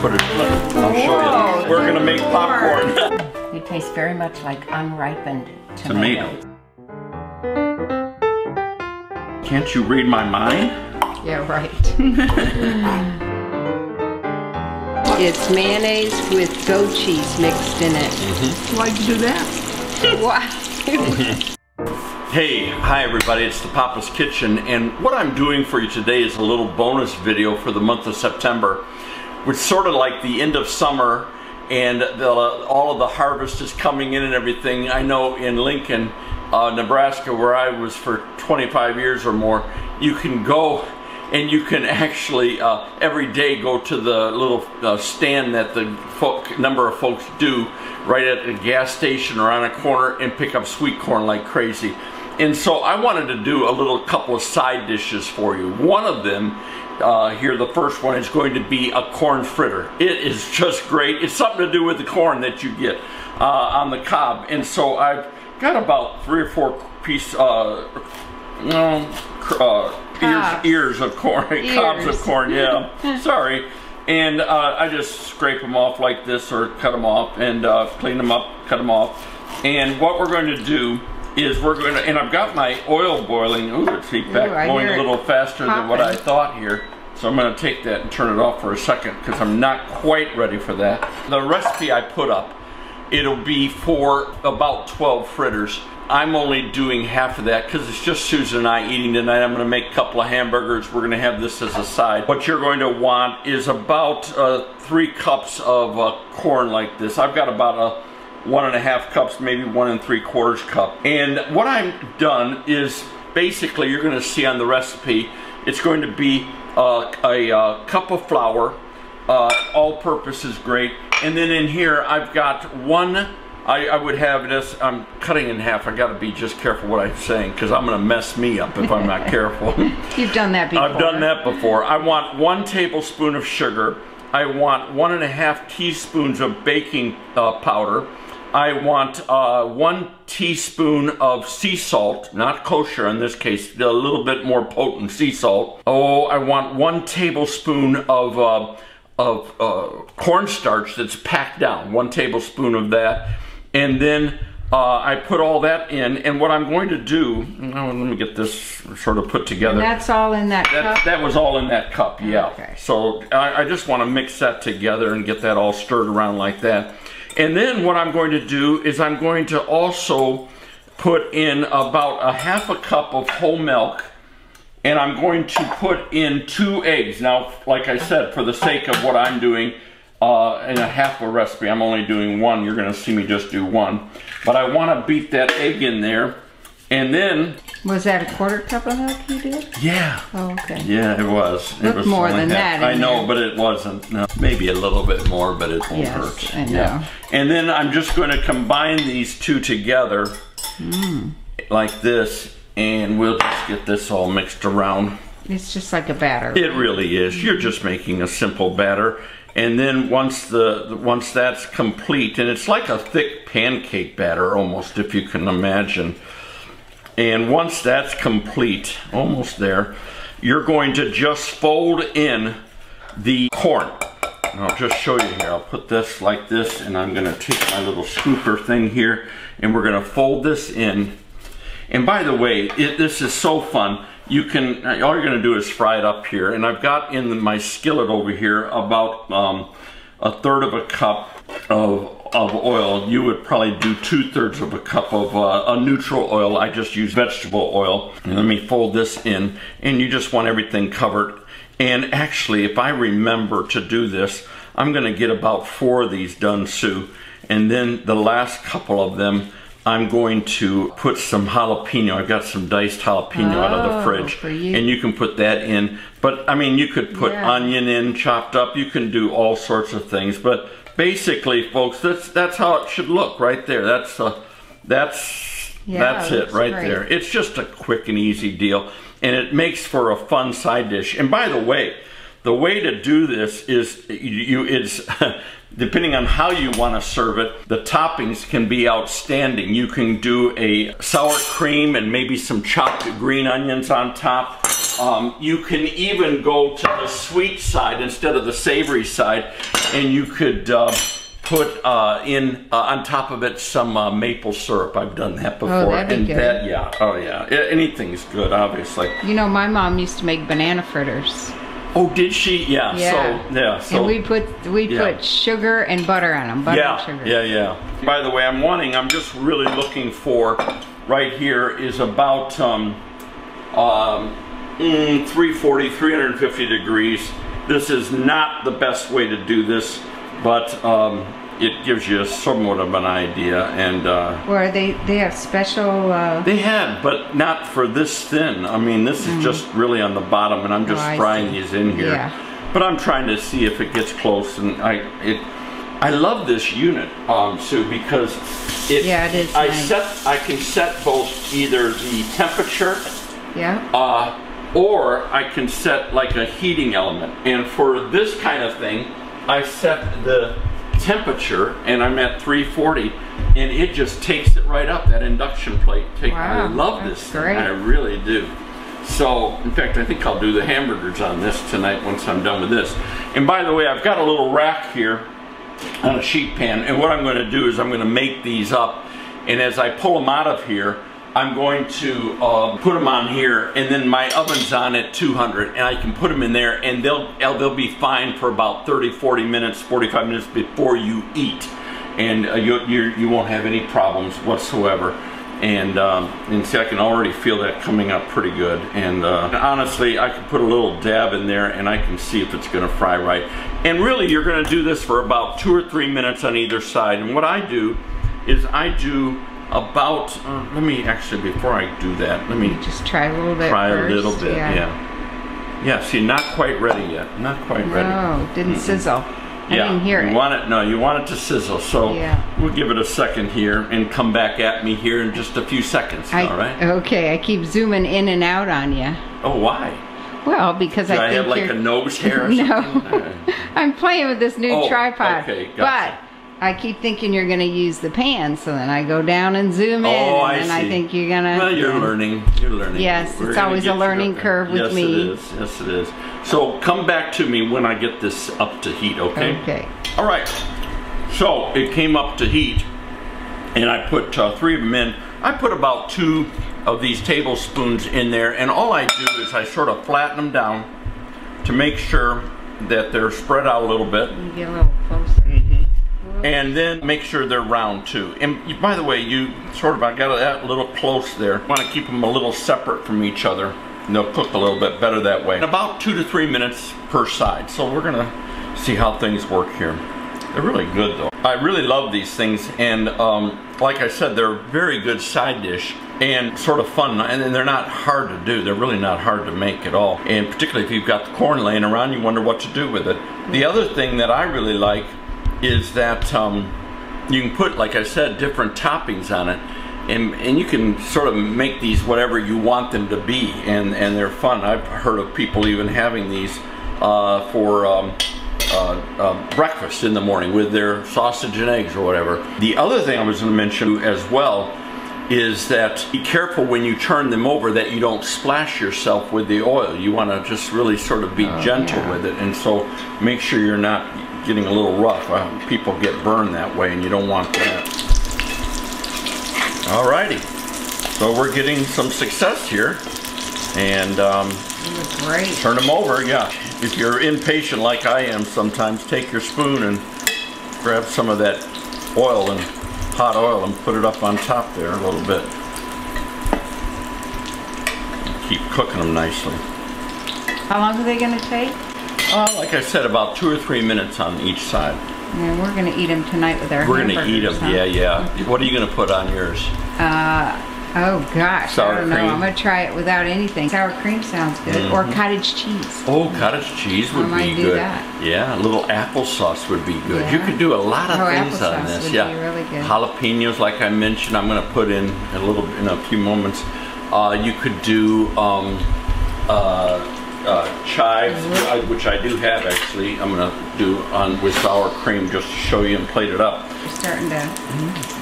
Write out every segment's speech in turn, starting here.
Put it, I'll show you. We're gonna make popcorn. It tastes very much like unripened Tomato. tomatoes. Can't you read my mind? Yeah, right. it's mayonnaise with goat cheese mixed in it. Why'd you do that? Wow. Hey, hi everybody, it's the Papa's Kitchen, and what I'm doing for you today is a little bonus video for the month of September, which sort of like the end of summer and the, all of the harvest is coming in and everything. I know in Lincoln, uh, Nebraska, where I was for 25 years or more, you can go and you can actually uh, every day go to the little uh, stand that the folk, number of folks do right at a gas station or on a corner and pick up sweet corn like crazy. And so I wanted to do a little couple of side dishes for you. One of them uh, here, the first one is going to be a corn fritter. It is just great. It's something to do with the corn that you get uh, on the cob. And so I've got about three or four piece, uh, no, uh, ears, ears of corn, cobs of corn, yeah. Sorry. And uh, I just scrape them off like this or cut them off and uh, clean them up, cut them off. And what we're going to do is we're going to, and I've got my oil boiling. Ooh, it's heat back Ooh, going a little faster than what I thought here. So I'm going to take that and turn it off for a second because I'm not quite ready for that. The recipe I put up, it'll be for about 12 fritters. I'm only doing half of that because it's just Susan and I eating tonight. I'm going to make a couple of hamburgers. We're going to have this as a side. What you're going to want is about uh, three cups of uh, corn like this. I've got about a one and a half cups, maybe one and three quarters cup. And what I've done is basically you're going to see on the recipe, it's going to be uh, a uh, cup of flour, uh, all purpose is great. And then in here I've got one, I, I would have this, I'm cutting in half, I gotta be just careful what I'm saying because I'm gonna mess me up if I'm not careful. You've done that before. I've done that before. I want one tablespoon of sugar. I want one and a half teaspoons of baking uh, powder. I want uh, one teaspoon of sea salt, not kosher in this case, a little bit more potent sea salt. Oh, I want one tablespoon of uh, of uh, cornstarch that's packed down, one tablespoon of that, and then uh, I put all that in. And what I'm going to do, oh, let me get this sort of put together. And that's all in that That, cup? that was all in that cup, yeah. Okay. So I, I just want to mix that together and get that all stirred around like that. And then what I'm going to do is I'm going to also put in about a half a cup of whole milk and I'm going to put in two eggs. Now, like I said, for the sake of what I'm doing, uh, in a half a recipe, I'm only doing one. You're gonna see me just do one. But I wanna beat that egg in there. And then, Was that a quarter cup of milk you did? yeah, Oh, okay. yeah, it was. it was more than half. that I know, there. but it wasn't. No, maybe a little bit more, but it won't Yes, hurt. I know. And then I'm just going to combine these two together Mm. like this, and we'll just get this all mixed around. It's just like a batter. It really is. You're just making a simple batter. And then once the once that's complete, and it's like a thick pancake batter almost, if you can imagine. And once that's complete, almost there, you're going to just fold in the corn. And I'll just show you here. I'll put this like this, and I'm gonna take my little scooper thing here, and we're gonna fold this in. And by the way, it, this is so fun. You can, all you're gonna do is fry it up here. And I've got in my skillet over here about um, a third of a cup of, of oil. You would probably do two thirds of a cup of uh, a neutral oil. I just use vegetable oil. And let me fold this in. And you just want everything covered. And actually, if I remember to do this, I'm gonna get about four of these done, Sue. And then the last couple of them, I'm going to put some jalapeno. I've got some diced jalapeno out of the Oh, fridge. And you can put that in. But I mean, you could put Yeah. onion in chopped up. You can do all sorts of things. But basically, folks, that's that's how it should look right there. That's uh, that's Yeah, that's it right great. there. It's just a quick and easy deal, and it makes for a fun side dish. And by the way, the way to do this is you, you it's depending on how you want to serve it. The toppings can be outstanding. You can do a sour cream and maybe some chopped green onions on top. Um, you can even go to the sweet side instead of the savory side, and you could uh, put uh, in uh, on top of it some uh, maple syrup. I've done that before, Oh, that'd be and good. that yeah, oh yeah, anything's good, obviously. You know, my mom used to make banana fritters. Oh, did she? Yeah. Yeah. So yeah. So and we put we Yeah. put sugar and butter on them. Butter and yeah, sugar. yeah, yeah. By the way, I'm wanting. I'm just really looking for. Right here is about um, um, mm, 340, 350 degrees. This is not the best way to do this, but um, it gives you somewhat of an idea. And uh, Or they they have special. Uh, they had, but not for this thin. I mean, this is just really on the bottom, and I'm just Mm. Oh, frying these in here. Yeah. But I'm trying to see if it gets close, and I it. I love this unit, um, Sue, because it. Yeah, it is I nice. set. I can set both either the temperature, yeah. uh, or I can set like a heating element. And for this kind of thing, I set the temperature, and I'm at 340, and it just takes it right up. That induction plate. Take, I love this. thing. great. I really do. So, in fact, I think I'll do the hamburgers on this tonight once I'm done with this. And by the way, I've got a little rack here on a sheet pan, and what I'm going to do is I'm going to make these up, and as I pull them out of here, I'm going to uh, put them on here, and then my oven's on at 200, and I can put them in there, and they'll they'll be fine for about 30, 40 minutes, 45 minutes before you eat, and uh, you you you won't have any problems whatsoever. And um, and see, I can already feel that coming up pretty good. And uh, honestly, I can put a little dab in there, and I can see if it's going to fry right. And really, you're going to do this for about two or three minutes on either side. And what I do is I do about. Uh, let me actually before I do that, let me Just try a little bit. try first. a little bit. Yeah. yeah. See, not quite ready yet. Not quite ready. No, didn't sizzle. I Yeah, didn't hear you it. want it. No, you want it to sizzle. So Yeah. we'll give it a second here and come back at me here in just a few seconds. I, all right. Okay, I keep zooming in and out on you. Oh, why? Well, because Do I I, think have like a nose hair? Or no, something? I'm playing with this new Oh, tripod. okay, gotcha. But I keep thinking you're going to use the pan, so then I go down and zoom in, Oh, I and I see. think you're going to. Well, you're learning. You're learning. Yes, We're it's always a learning curve with yes, me. Yes, it is. Yes, it is. So come back to me when I get this up to heat. Okay. Okay. All right. So it came up to heat, and I put uh, three of them in. I put about two of these tablespoons in there, and all I do is I sort of flatten them down to make sure that they're spread out a little bit, You get a little. And then make sure they're round too. And by the way, you sort of I got that a little close there. Want to keep them a little separate from each other. And they'll cook a little bit better that way. About two to three minutes per side. So we're gonna see how things work here. They're really good though. I really love these things, and um, like I said, they're a very good side dish and sort of fun. And they're not hard to do. They're really not hard to make at all. And particularly if you've got the corn laying around, you wonder what to do with it. The other thing that I really like is that um, you can put, like I said, different toppings on it. And, and you can sort of make these whatever you want them to be, and, and they're fun. I've heard of people even having these uh, for um, uh, uh, breakfast in the morning with their sausage and eggs or whatever. The other thing I was going to mention as well is that be careful when you turn them over that you don't splash yourself with the oil. You want to just really sort of be gentle yeah. with it, and so make sure you're not getting a little rough. Uh, people get burned that way, and you don't want that. Alrighty, so we're getting some success here, and um, great. turn them over. Yeah, if you're impatient like I am, sometimes take your spoon and grab some of that oil and hot oil and put it up on top there a little bit. Keep cooking them nicely. How long are they going to take? Uh, like I said, about two or three minutes on each side. And we're going to eat them tonight with our We're gonna eat them. huh? Yeah, yeah. What are you gonna put on yours? Uh, oh gosh, Sour I don't know. cream? I'm gonna try it without anything. Sour cream sounds good, or cottage cheese. Oh, cottage cheese would I might be do good. that. Yeah, a little applesauce would be good. You could do a lot of Oh, things on this. would yeah, be really good. jalapenos, like I mentioned, I'm going to put in a little in a few moments. Uh, you could do um, uh, uh, chives, uh, which I do have actually. I'm going to do on with sour cream just to show you and plate it up. It's starting to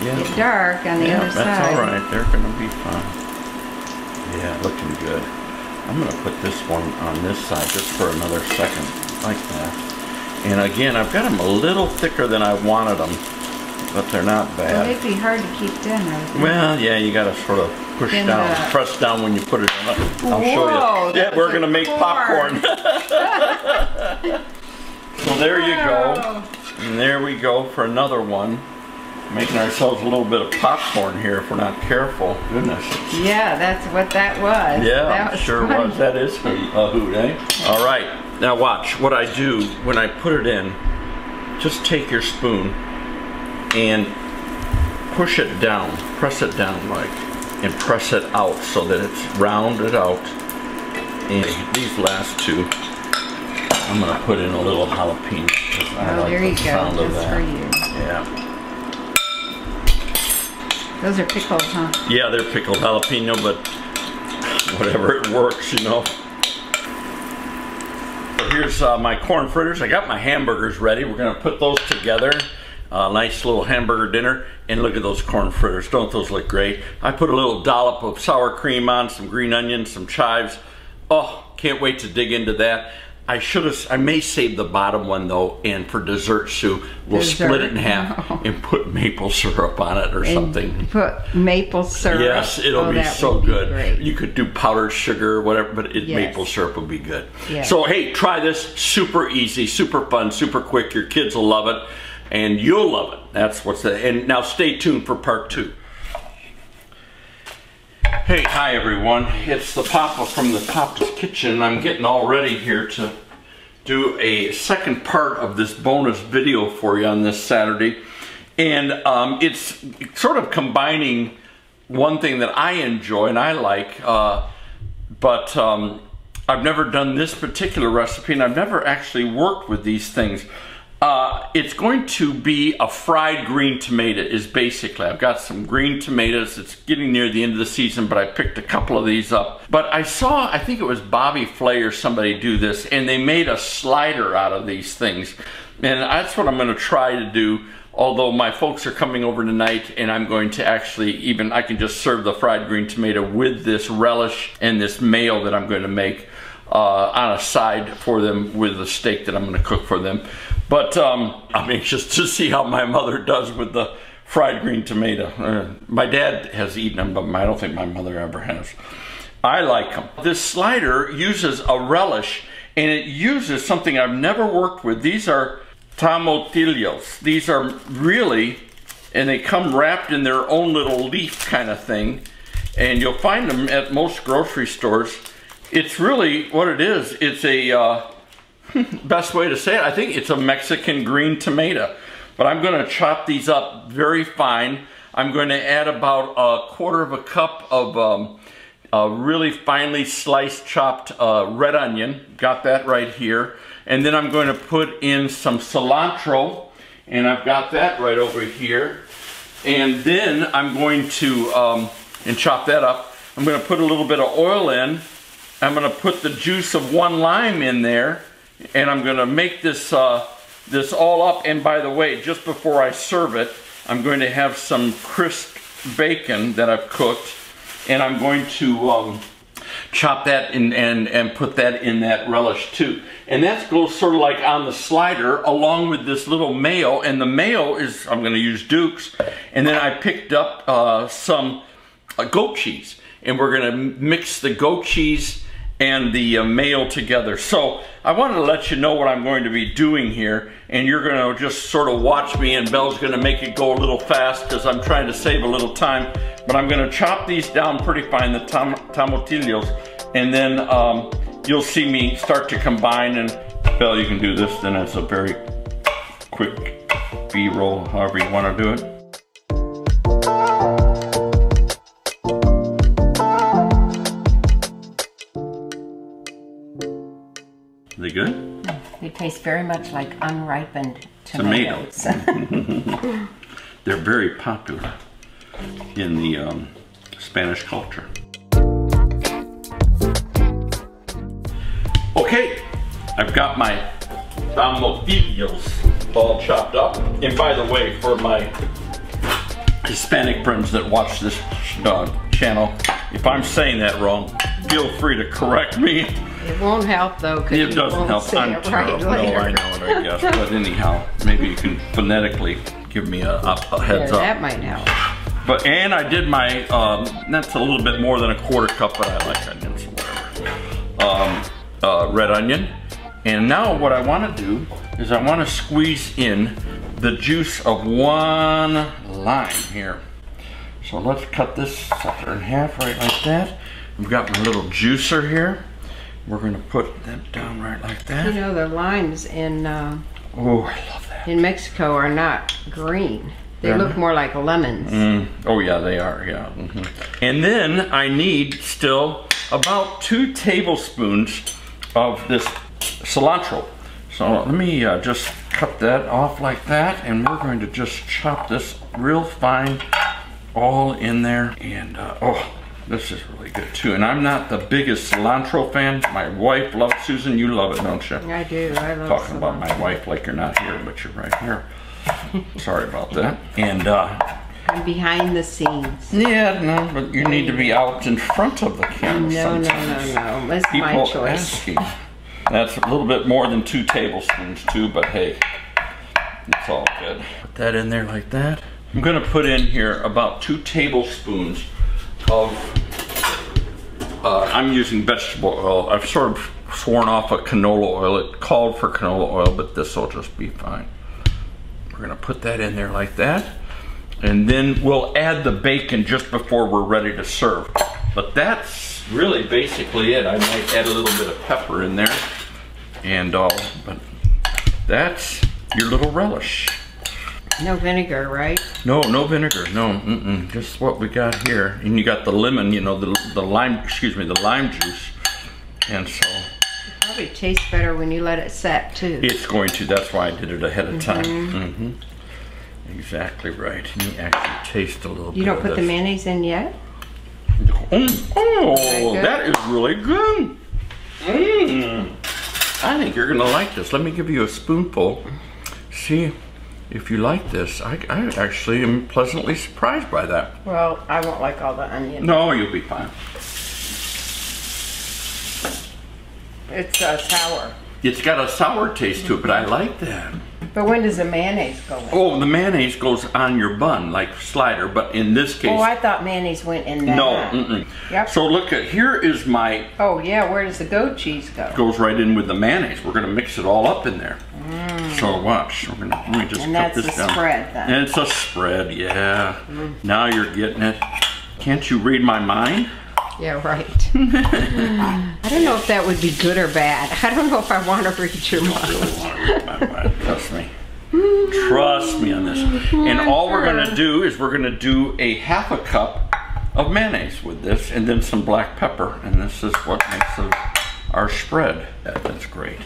Yeah, get dark on the yeah, other that's side. all right. They're going to be fine. Yeah, looking good. I'm gonna put this one on this side just for another second, like that. And again, I've got them a little thicker than I wanted them, but they're not Well, bad. they'd be hard to keep thin, right? Well, yeah, you gotta sort of push Thin down, press down when you put it in. I'll show you. Yeah, we're gonna make corn. popcorn. so there you go. And there we go for another one. Making ourselves a little bit of popcorn here if we're not careful. Goodness. Yeah, that's what that was. Yeah, that I'm sure fun. was. That is a hoot, eh? All right, now watch. What I do when I put it in, just take your spoon and push it down, press it down like, and press it out so that it's rounded out. And these last two, I'm gonna put in a little jalapeno. I Oh, like there the you go, sound just for you. Yeah. Those are pickles, huh? Yeah, they're pickled jalapeno, but whatever, it works, you know. So Here's uh, my corn fritters. I got my hamburgers ready. We're gonna put those together. Uh, nice little hamburger dinner. And look at those corn fritters. Don't those look great? I put a little dollop of sour cream on, some green onions, some chives. Oh, can't wait to dig into that. I should have, I may save the bottom one though, and for dessert, Sue, we'll split it in Dessert? half and put maple syrup on it or And something. Put maple syrup. Yes, it'll Oh, be so be good. You could do powdered sugar whatever, but it, Yes. maple syrup would be good. Yes. So hey, try this. Super easy, super fun, super quick. Your kids will love it, and you'll love it. That's what's the. And now stay tuned for part two. Hey, hi everyone. It's the Papa from the Papa's Kitchen. I'm getting all ready here to do a second part of this bonus video for you on this Saturday. And um, it's sort of combining one thing that I enjoy and I like, uh, but um, I've never done this particular recipe and I've never actually worked with these things. Uh, it's going to be a fried green tomato is basically. I've got some green tomatoes. It's getting near the end of the season, but I picked a couple of these up. But I saw, I think it was Bobby Flay or somebody do this, and they made a slider out of these things. And that's what I'm going to try to do. Although my folks are coming over tonight, and I'm going to actually even, I can just serve the fried green tomato with this relish and this mayo that I'm going to make uh, on a side for them with the steak that I'm going to cook for them. But um, I'm anxious to see how my mother does with the fried green tomato. Uh, my dad has eaten them, but I don't think my mother ever has. I like them. This slider uses a relish, and it uses something I've never worked with. These are tomatillos. These are really, and they come wrapped in their own little leaf kind of thing, and you'll find them at most grocery stores. It's really what it is. It's a uh, best way to say it. I think it's a Mexican green tomato. But I'm going to chop these up very fine. I'm going to add about a quarter of a cup of um, a really finely sliced chopped uh, red onion. Got that right here. And then I'm going to put in some cilantro. And I've got that right over here. And then I'm going to, um, and chop that up. I'm going to put a little bit of oil in. I'm going to put the juice of one lime in there. And I'm going to make this, uh, this all up. And by the way, just before I serve it, I'm going to have some crisp bacon that I've cooked. And I'm going to um, chop that in, and, and put that in that relish too. And that goes sort of like on the slider along with this little mayo. And the mayo is, I'm going to use Duke's. And then I picked up uh, some uh, goat cheese. And we're going to mix the goat cheese and the uh, mayo together. So I wanted to let you know what I'm going to be doing here and you're to just sort of watch me and Belle's to make it go a little fast because I'm trying to save a little time. But I'm to chop these down pretty fine, the tomatillos, and then um, you'll see me start to combine and Belle, you can do this then it's a very quick B-roll, however you want to do it. Good? They taste very much like unripened Tomato. tomatoes. They're very popular in the um, Spanish culture. Okay, I've got my tomatillos all chopped up. And by the way, for my Hispanic friends that watch this uh, channel, if I'm saying that wrong, feel free to correct me. It won't help though, because It doesn't help. I'm it terrible. right No. I know it, I guess. But anyhow, maybe you can phonetically give me a, a, a Yeah, heads up. that might help. But and I did my um, that's a little bit more than a quarter cup, but I like onions, whatever. Um, uh, red onion. And now what I want to do is I want to squeeze in the juice of one lime here. So let's cut this sucker in half right like that. I've got my little juicer here. We're gonna put that down right like that. You know, the limes in uh, Oh, I love that. in Mexico are not green. They They're look not? more like lemons. Mm, oh yeah, they are. Yeah. mhm. And then I need still about two tablespoons of this cilantro. So let me uh, just cut that off like that, and we're going to just chop this real fine, all in there. And uh, oh, this is really good too. And I'm not the biggest cilantro fan. My wife loves Susan. You love it, don't you? I do. I love Talking about my wife like you're not here, but you're right here. Sorry about that. And uh, I'm behind the scenes. yeah, no, but you need to be out in front of the camera No, no, no, no. That's People my choice. asking. That's a little bit more than two tablespoons too, but hey, it's all good. Put that in there like that. I'm gonna put in here about two tablespoons of, uh, I'm using vegetable oil. I've sort of sworn off a canola oil. It called for canola oil, but this will just be fine. We're gonna put that in there like that. And then we'll add the bacon just before we're ready to serve. But that's really basically it. I might add a little bit of pepper in there and all, but that's your little relish. No vinegar, right? No, no vinegar, no, mm-mm, just what we got here. And you got the lemon, you know, the, the lime, excuse me, the lime juice. And so It Probably tastes better when you let it set too. it's going to, that's why I did it ahead of time. Mm -hmm. Exactly right. Let me actually taste a little bit You don't put the mayonnaise in yet? Mm, oh, that is really good. Mm. I think you're gonna like this. Let me give you a spoonful. See if you like this. I, I actually am pleasantly surprised by that. Well, I won't like all the onion. No, you'll be fine. It's uh, sour. It's got a sour taste to it, but I like that. But when does the mayonnaise go in? Oh, the mayonnaise goes on your bun like slider, but in this case, Oh, I thought mayonnaise went in that. no. Mm-mm. Yep. So look at here is my Oh yeah, where does the goat cheese go? goes right in with the mayonnaise. We're gonna mix it all up in there. So watch. We're gonna let me just Mm. And cut this down. spread then. And it's a spread, yeah. Now you're getting it. Can't you read my mind? Yeah, right. I don't know if that would be good or bad. I don't know if I want to read your Really mind. want to read my mind. Trust me. Trust me on this. And all we're gonna do is we're gonna do a half a cup of mayonnaise with this, and then some black pepper, and this is what makes our spread. That- That's great.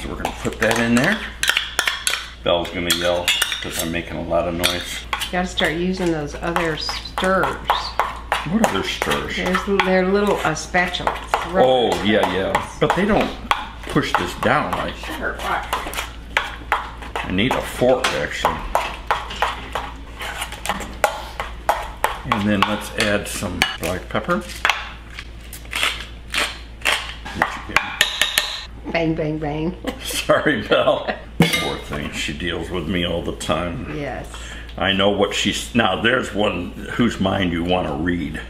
So we're gonna put that in there. Belle's gonna yell because I'm making a lot of noise. You gotta start using those other stirrers. What other stirs? There's they're little uh, spatulas. Oh, yeah, yeah. But they don't push this down. I, Sure, what? I need a fork, actually. And then let's add some black pepper. What you get? Bang, bang, bang. Sorry, Belle. Thing, she deals with me all the time. yes. I know what she's. Now, there's one whose mind you want to read.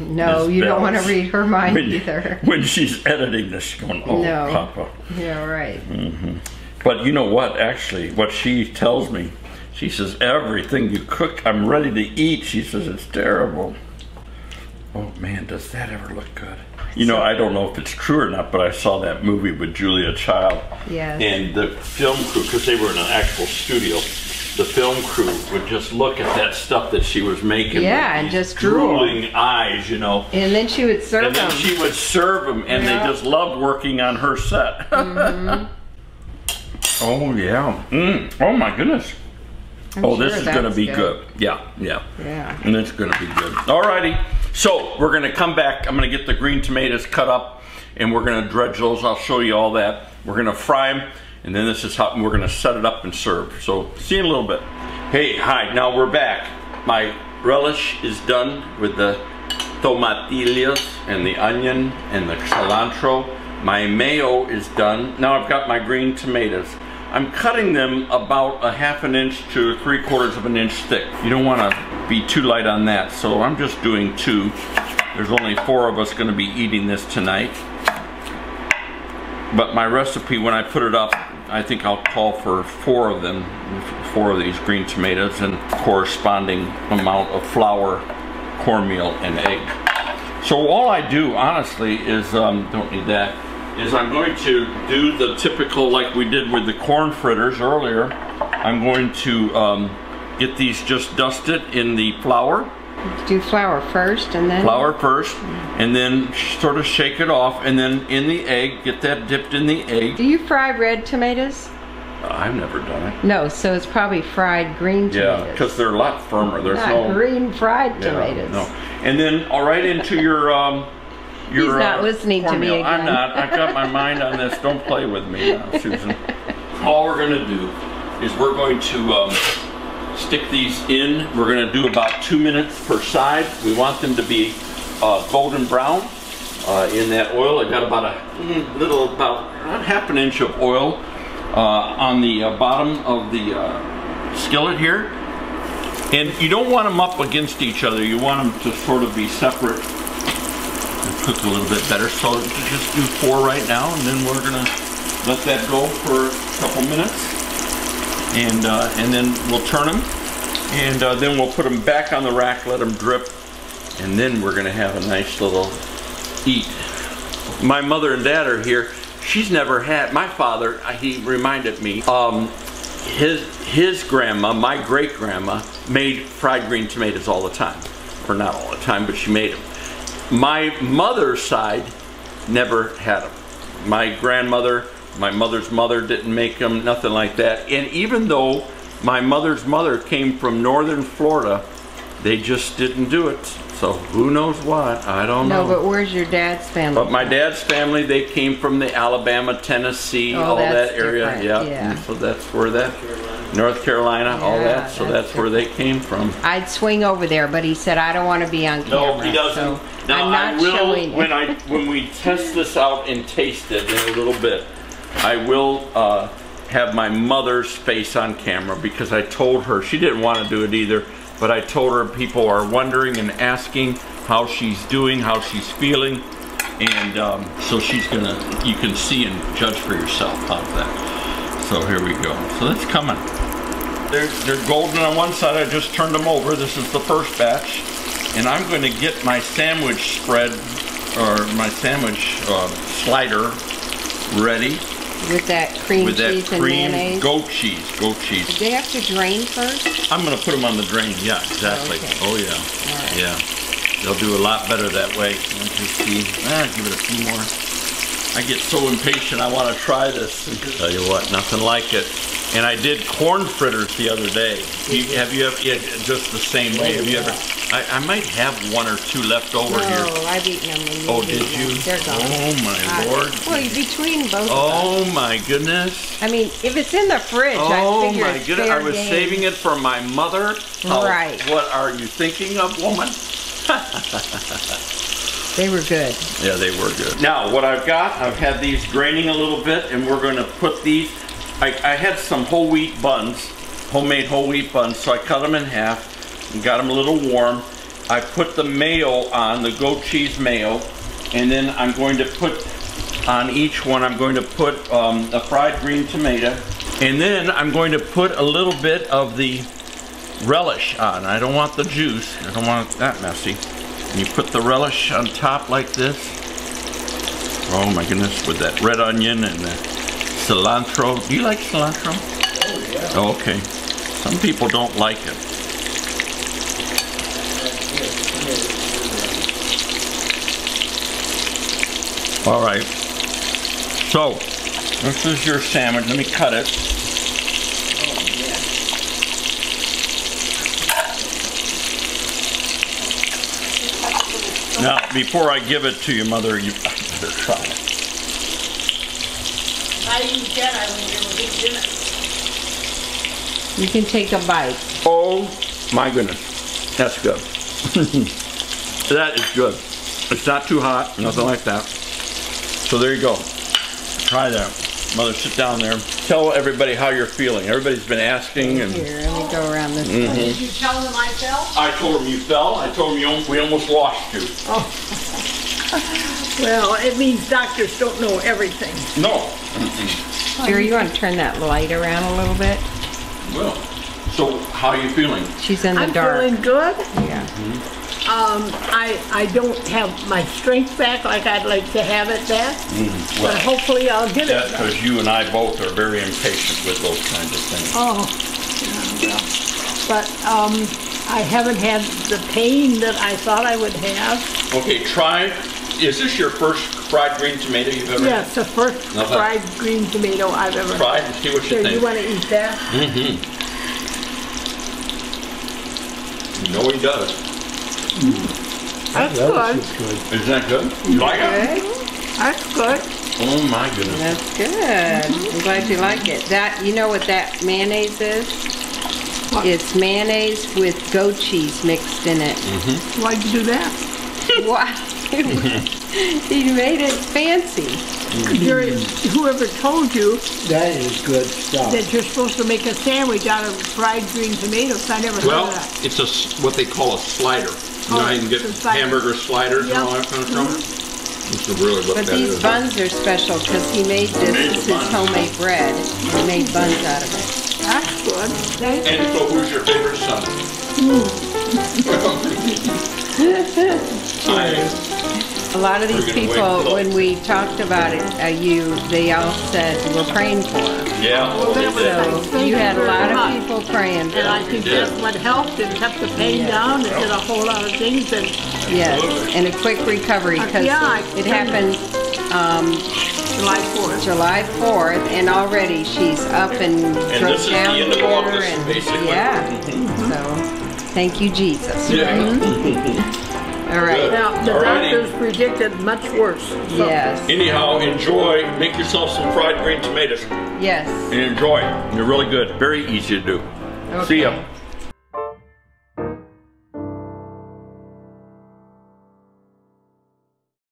No, Miss you don't want to read her mind When, either. when she's editing this, she's going, oh, No. Papa. Yeah, right. Mm-hmm. But you know what? Actually, what she tells me, she says everything you cook, I'm ready to eat. She says it's terrible. Oh man, does that ever look good? You know, I don't know if it's true or not, but I saw that movie with Julia Child. Yes. And the film crew, because they were in an actual studio, the film crew would just look at that stuff that she was making. Yeah, and just drool. drooling eyes, you know. And then she would serve And then them. she would serve them, and Yeah. they just loved working on her set. Mm-hmm. oh yeah. Mm. Oh my goodness. oh, this is gonna be good. good. Yeah, yeah. Yeah. And it's gonna be good. Alrighty. So we're gonna come back. I'm gonna get the green tomatoes cut up, and we're gonna dredge those. I'll show you all that. We're gonna fry them, and then this is how we're gonna set it up and serve. So see you in a little bit. Hey, hi. Now we're back. My relish is done with the tomatillos and the onion and the cilantro. My mayo is done. Now I've got my green tomatoes. I'm cutting them about a half an inch to three quarters of an inch thick. You don't want to be too light on that, so I'm just doing two. There's only four of us going to be eating this tonight. But my recipe, when I put it up, I think I'll call for four of them, four of these green tomatoes and corresponding amount of flour, cornmeal, and egg. So all I do, honestly, is, um, don't need that, is I'm going to do the typical like we did with the corn fritters earlier. I'm going to um, get these just dusted in the flour Do flour first and then. flour first and then sort of shake it off and then in the egg get that dipped in the egg Do you fry red tomatoes? i've never done it No, so it's probably fried green tomatoes. yeah because they're a lot firmer there's Not no green fried yeah, tomatoes. no and then all right into your um your, He's not listening to me cornmeal. i'm not i've got my mind on this don't play with me now susan all we're going to do is we're going to um, stick these in we're going to do about two minutes per side we want them to be uh, golden brown uh, in that oil. I got about a little, about half an inch of oil uh, on the uh, bottom of the uh, skillet here. And you don't want them up against each other. You want them to sort of be separate cook a little bit better. So just do four right now, and then we're gonna let that go for a couple minutes, and uh, and then we'll turn them, and uh, then we'll put them back on the rack, let them drip, and then we're gonna have a nice little eat. My mother and dad are here. She's never had. My father, uh, he reminded me. Um, his his grandma, my great grandma, made fried green tomatoes all the time, or not all the time, but she made them. My mother's side never had them. My grandmother, my mother's mother didn't make them, nothing like that. And even though my mother's mother came from northern Florida, they just didn't do it. So who knows what? I don't No, know. No, but where's your dad's family? But my dad's family, they came from the Alabama, Tennessee, Oh, all that area. different, Yeah. yeah. And so that's where that, North Carolina, all that. So that's that's where they came from. I'd swing over there, but he said I don't want to be on camera. No, he doesn't. So now I'm not I will showing when. I when we test this out and taste it in a little bit. I will uh, have my mother's face on camera because I told her she didn't want to do it either. But I told her people are wondering and asking how she's doing, how she's feeling, and um, so she's gonna. You can see and judge for yourself. How's that? So here we go. So that's coming. They're, they're golden on one side. I just turned them over. This is the first batch. And I'm going to get my sandwich spread, or my sandwich uh, slider ready with that cream with that cheese and cream mayonnaise. goat cheese. Goat cheese. Do they have to drain first? I'm going to put them on the drain. Yeah, exactly. Okay. Oh, yeah. right. Yeah. They'll do a lot better that way. Let me see. Ah, give it a few more. I get so impatient. I want to try this. Tell you what, nothing like it. And I did corn fritters the other day. You, have you ever? Yeah, just the same way. Have you ever? I, I might have one or two left over no, here. I've eaten oh, them. And Oh, did eaten you? them. They're gone. Oh my I- lord. Well, between both of oh, us. Oh my goodness. I mean, if it's in the fridge, I Oh figure my it's goodness. fair I was game. saving it for my mother. How- Right. What are you thinking of, woman? They were good. Yeah, they were good. Now, what I've got, I've had these draining a little bit, and we're going to put these. I, I had some whole wheat buns, homemade whole wheat buns, so I cut them in half and got them a little warm. I put the mayo on, the goat cheese mayo, and then I'm going to put on each one, I'm going to put um, a fried green tomato, and then I'm going to put a little bit of the relish on. I don't want the juice, I don't want it that messy. And you put the relish on top like this. Oh my goodness, with that red onion and the cilantro. Do you like cilantro? Oh, yeah. Oh, okay. Some people don't like it. All right. So, this is your sandwich. Let me cut it. Now, before I give it to you, mother, you better try it. I didn't get I when you were big dinner. You can take a bite. Oh my goodness, that's good. That is good. It's not too hot, nothing like that. So there you go. Try that. Mother, sit down there. Tell everybody how you're feeling. Everybody's been asking, and Here, let me go around this Mm-hmm. Did you tell them I fell? I told him you fell. I told him you, we almost lost you. Well, it means doctors don't know everything. No. Here, you want to turn that light around a little bit? Well. So how are you feeling? She's in the I'm dark. feeling good. Yeah. Um, I, I don't have my strength back like I'd like to have it back, but Well, hopefully I'll get that's it back. because you and I both are very impatient with those kinds of things. Oh, yeah, but, um, I haven't had the pain that I thought I would have. Okay, try. Is this your first fried green tomato you've ever had Yes, the first Uh-huh. fried green tomato I've ever had? Try it and see what you Here, you wanna eat that? Mm-hmm. You know he does. That's good. Isn't that good? You like it? Good. That's good. Oh my goodness. That's good. I'm glad you like it. That you know what that mayonnaise is? What? It's mayonnaise with goat cheese mixed in it. Why'd you do that? Why? you made it fancy. Jerry, whoever told you That is good stuff. that you're supposed to make a sandwich out of fried green tomatoes, I never Well, heard of that. it's a s- what they call a slider. You know how you can get Oh, it's a slider. hamburger sliders and all Yeah. that kind of stuff? Mm-hmm. This is really what But that these is. buns are special because he made this. Made This is buns. homemade bread. He made buns out of it. That's good. Thank And so who's your favorite son? A lot of these We're gonna wait people, when we talked about it, uh, you, they all said we're praying for her. yeah. Well, they did. So you you had a lot of people praying And I think Yeah. that's what helped and kept the pain down and did a whole lot of things and Yes, and a quick recovery because Yeah, I- it happened um, July 4th. July 4th and already she's up and this drove is the down end of here August, and- basically. Yeah, so thank you, Jesus. Yeah. All right, Now, the Alrighty. doctors predicted much worse. so- yes, Anyhow, enjoy. Make yourself some fried green tomatoes yes. and enjoy. They're really good. Very easy to do. See ya. Okay.